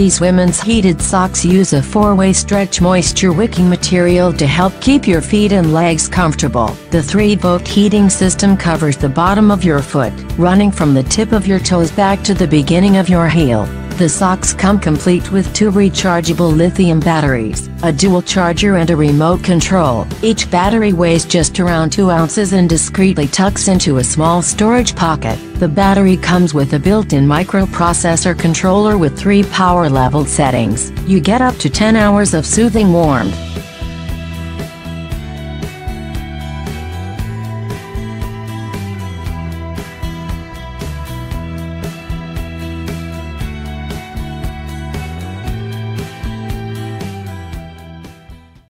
These women's heated socks use a four-way stretch moisture wicking material to help keep your feet and legs comfortable. The 3-volt heating system covers the bottom of your foot, running from the tip of your toes back to the beginning of your heel. The socks come complete with two rechargeable lithium batteries, a dual charger and a remote control. Each battery weighs just around 2 ounces and discreetly tucks into a small storage pocket. The battery comes with a built-in microprocessor controller with three power level settings. You get up to 10 hours of soothing warmth